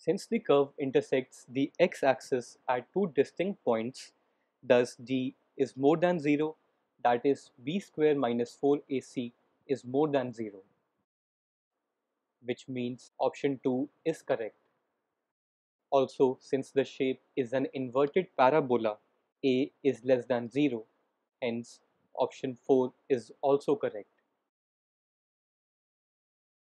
Since the curve intersects the x-axis at two distinct points, thus d is more than 0, that is b square minus 4ac is more than 0, which means option 2 is correct. Also, since the shape is an inverted parabola, a is less than 0, hence option 4 is also correct.